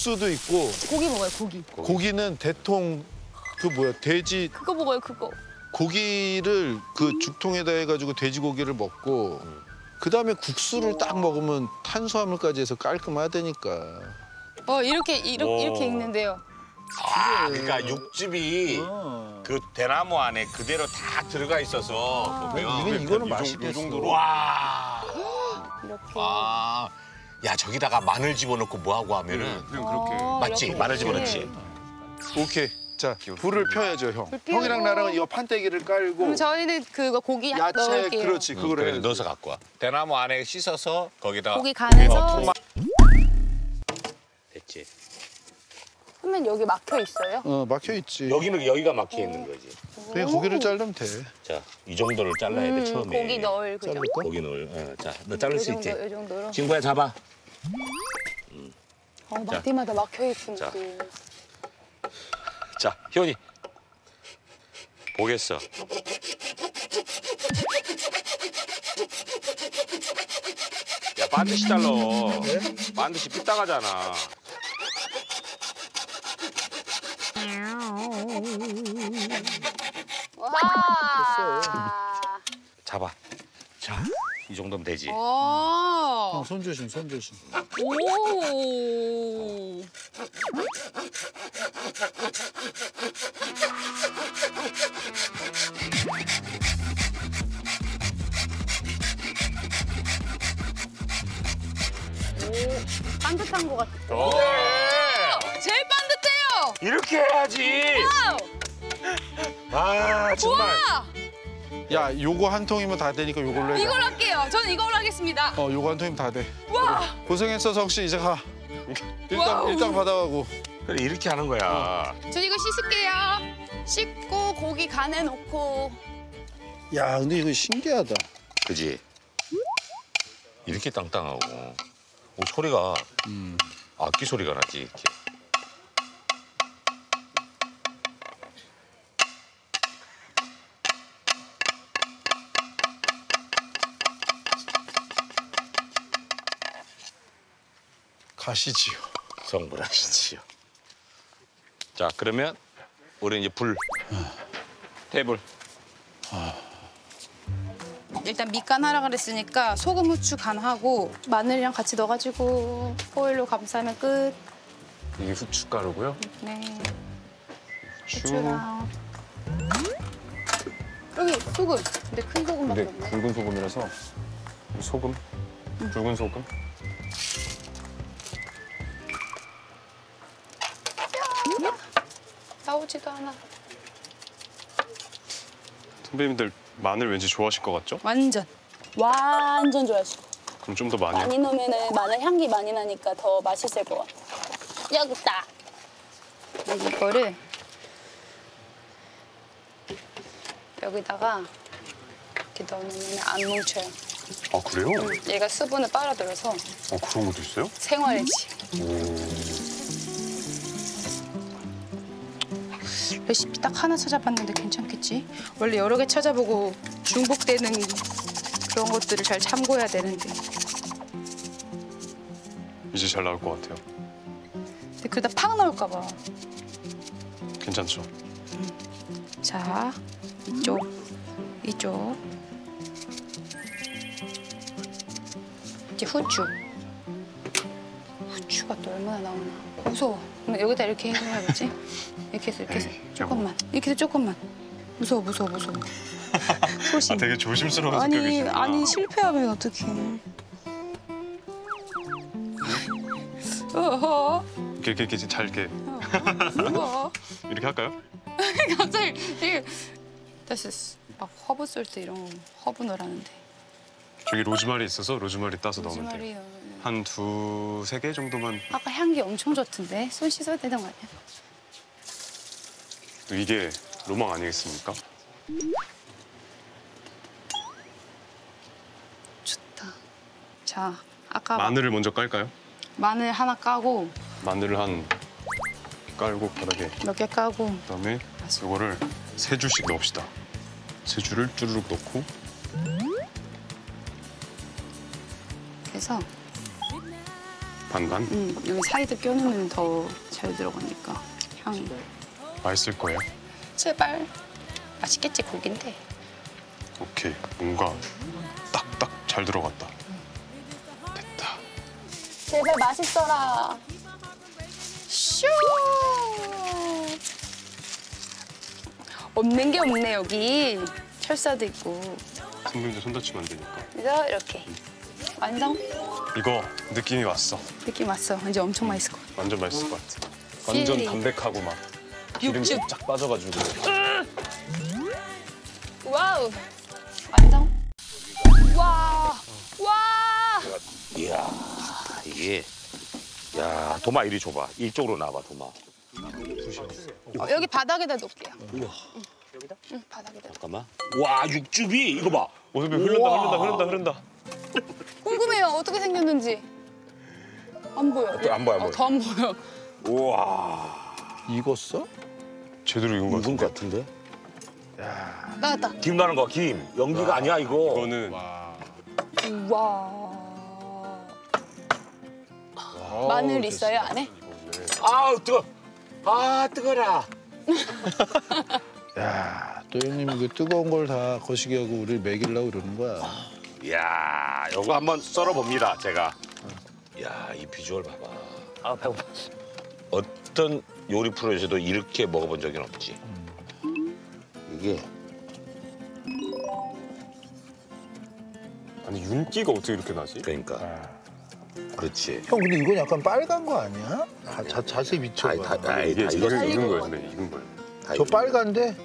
수도 있고 고기 먹어요 고기. 고기는 대통 그 뭐야 돼지 그거 먹어요 그거. 고기를 그 죽통에다 해가지고 돼지고기를 먹고 그 다음에 국수를 딱 먹으면 탄수화물까지 해서 깔끔하다니까. 어 이렇게 이렇게, 오. 이렇게 익는데요. 아, 그러니까 육즙이 어. 그 대나무 안에 그대로 다 들어가 있어서 보면 이건 이거는 이 정- 맛있겠어. 이 정도로 와. 이렇게. 아. 야, 저기다가 마늘 집어넣고 뭐 하고 하면은 그냥 그렇게. 어, 맞지? 이렇게. 마늘 집어넣지. 오케이. 자 불을 펴야죠 형. 불 피우고. 형이랑 나랑은 이 판때기를 깔고 그럼 저희는 그거 고기 야채 넣을게요. 그렇지 응, 그거를 그래, 해야지. 넣어서 갖고 와. 대나무 안에 씻어서 거기다 고기 간해서. 토마... 됐지. 그러면 여기 막혀 있어요? 어 막혀 있지. 여기는 여기가 막혀 있는 거지. 그냥 고기를 자르면 돼. 자, 이 정도를 잘라야 돼 음, 처음에. 고기 넣을 그죠? 자를까? 고기 넣을. 어, 자, 너 자를 이수 정도, 있지. 이 정도로. 친구야 잡아. 어, 마디마다 막혀 있구나. 자. 또. 자, 효니. 보겠어. 야, 반드시 잘라. 반드시 삐딱하잖아. 와. 잡아. 자, 이 정도면 되지. 와. 형, 손 조심 손 조심. 오. 오, 반듯한 것 같아. 이렇게 해야지. 아, 정말. 와, 야 요거 한 통이면 다 되니까 요걸로 해. 이걸 할게요. 저는 이걸로 하겠습니다. 어 요거 한 통이면 다 돼. 와, 고생했어 석씨 이제 가. 일단 와우. 일단 받아가고. 그래, 이렇게 하는 거야. 저 이거 씻을게요. 씻고 고기 간에 놓고. 야 근데 이거 신기하다. 그지? 이렇게 땅땅하고. 오, 소리가 음. 악기 소리가 나지, 이렇게. 가시지요. 성불하시지요. 자, 그러면 우리 이제 불. 테이블. 일단 밑간 하라 그랬으니까 소금, 후추 간하고 마늘이랑 같이 넣어가지고 포일로 감싸면 끝. 이게 후춧가루고요. 네. 후추. 후추랑 여기 소금. 근데 큰 소금밖에 근데 없네. 굵은 소금이라서 이 소금, 굵은 소금. 나오지도 않아. 선배님들 마늘 왠지 좋아하실 것 같죠? 완전. 완전 좋아했어. 그럼 좀 더 많이. 많이 넣으면 마늘 향기 많이 나니까 더 맛있을 것 같아. 여기 있다. 이거를 여기다가 이렇게 넣어놓으면 안 뭉쳐요. 아 그래요? 얘가 수분을 빨아들여서 어 그런 것도 있어요? 생활이지. 레시피 딱 하나 찾아봤는데 괜찮겠지? 원래 여러 개 찾아보고 중복되는 그런 것들을 잘 참고해야 되는데. 이제 잘 나올 것 같아요. 근데 그러다 팍 나올까 봐. 괜찮죠? 자, 이쪽, 이쪽. 이제 후추. 후추가 또 얼마나 나오나. 무서워. 여기다 이렇게 해야겠지? 이렇게 해서 이렇게 해서 조금만. 이렇게 해서 조금만. 무서워, 무서워, 무서워. 아 되게 조심스러운 아니, 성격이시구나. 아니 실패하면 어떡해. 어허. 이렇게 이렇게 잘 이렇게 무서워. 이렇게 할까요? 갑자기 이게 다시 막 허브 쏠때 이런 거 허브 넣으라는데. 저기 로즈마리 있어서 로즈마리 따서 넣으면 돼요. 한 두세 개 정도만. 아까 향기 엄청 좋던데 손 씻어야 되는 거 아니야? 또 이게 로망 아니겠습니까? 좋다. 자, 아까 마늘을 먼저 깔까요? 마늘 하나 까고 마늘을 한 깔고 바닥에 몇 개 까고 그다음에 이거를 세 줄씩 넣읍시다. 세 줄을 쭈르륵 넣고 그래서 반반? 음, 여기 사이드 껴놓으면 더 잘 들어가니까 향이. 맛있을 거예요. 제발. 맛있겠지 고긴데. 오케이. 뭔가 딱딱 잘 들어갔다. 됐다. 제발 맛있어라. 슈. 없는 게 없네 여기. 철사도 있고. 선배님들 손 다치면 안 되니까. 그래서 이렇게 완성. 이거 느낌이 왔어. 느낌 왔어. 이제 엄청 맛있을 것 같아. 완전 맛있을 것 같아. 완전 찔리. 담백하고 막 기름이 육즙. 쫙 빠져가지고. 와우. 완성. 와. 와. 이야 이게 야 도마 이리 줘봐 이쪽으로 나와봐 도마 어, 여기 바닥에다 놓을게요. 우와 여기다? 응, 바닥에다. 잠깐만 와 육즙이 이거 봐오 선배 흐른다 흐른다 흐른다 흐른다. 어떻게 생겼는지. 안 보여. 안 보여, 안 보여. 더 안 보여. 우와 익었어? 제대로 익은 것 같은데. 것 같은데 나왔다. 김 나는 거 김 연기가 아니야 이거 이거는 우와. 어, 마늘. 있어요 안에? 아우 뜨거 아 뜨거라 야, 또 형님이 그 뜨거운 걸 다 거시기 하고 우리를 먹이려고 그러는 거야. 이야 요거 한번 썰어 봅니다 제가 야이 비주얼 봐봐 아 배고파. 어떤 요리 프로에서도 이렇게 먹어본 적은 없지 이게 아니 윤기가 어떻게 이렇게 나지? 그러니까 그렇지 형 근데 이건 약간 빨간 거 아니야? 자, 자, 자세히 다, 비춰봐. 다, 아, 이게 다 이거 익었어 익은 거예요, 선배. 익은 거예요. 다 저. 빨간데?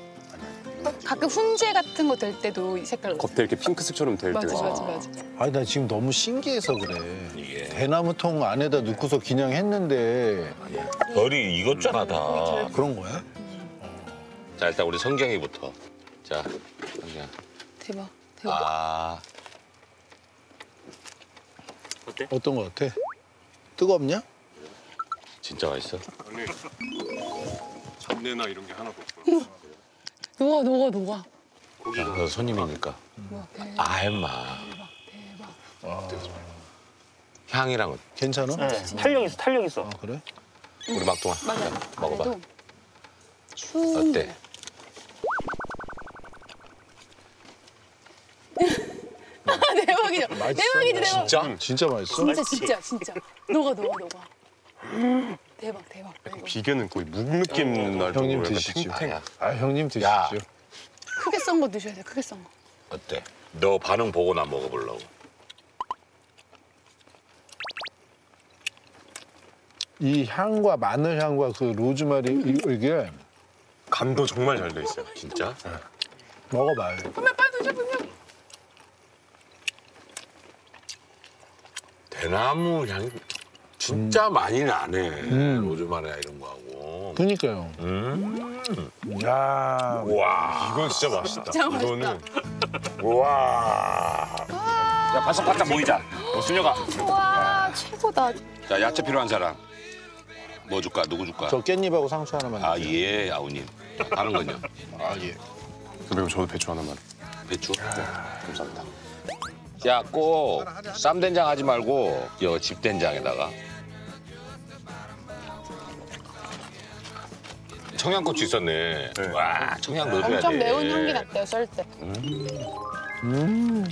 가끔 훈제 같은 거 될 때도 이 색깔로. 겉에 이렇게 핑크색처럼 될 맞아 때가 맞아 맞아. 아니 나 지금 너무 신기해서 그래. 이게 대나무통 안에다 넣고서 그냥 했는데 별이 익었잖아 다. 아, 그런 거야? 자 일단 우리 성경이부터. 자 성경. 대박 대박. 아 어떤 거 같아? 뜨겁냐? 진짜 맛있어. 안에 잡내나 이런 게 하나도 없고. 녹아 녹아 녹아. 야, 너 손님이니까. 아 임마. 대박. 향이랑 괜찮아? 네, 탄력 있어, 탄력 있어. 아 그래? 우리 막동아. 맞아. 자, 먹어봐. 그래도 추운. 어때? 대박이죠. 맛있어. 대박이지 대박. 진짜? 진짜 맛있어? 진짜 진짜 진짜. 녹아 녹아 녹아. 대박 대박. 이거. 비계는 거의 묵 느낌 날 정도로 형님 약간 드시죠. 탱탱. 야, 아 형님 드시죠. 야. 크게 썬 거 드셔야 돼. 크게 썬 거. 어때? 너 반응 보고 나 먹어보려고. 이 향과 마늘 향과 그 로즈마리 이- 이게 간도 정말 잘 돼 있어요. 진짜? 먹어봐요. 그러면 빨리 드셔보세요. 대나무 향이 진짜 많이 나네. 음. 로즈마리나 이런 거하고. 그니까요. 음. 야, 와. 이건 진짜 맛있다. 진짜 맛있다. 이거는 와. 야 바삭바삭 모이자. 어, 순혁아. 와 최고다. 자 야채 필요한 사람. 뭐 줄까? 누구 줄까? 저 깻잎하고 상추 하나만. 아 주세요. 예, 아우님. 다른 건요? 아 예. 선배님 저도 배추 하나만. 배추. 감사합니다. 야, 꼭 쌈된장 하지 말고 여 집된장에다가 청양고추 있었네. 네. 와, 청양 넣어줘야 돼. 엄청 매운 향기 났대요 썰 때. 음.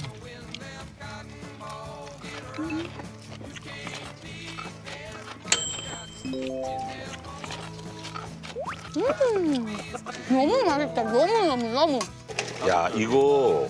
너무 맛있다. 너무 너무 너무. 야, 이거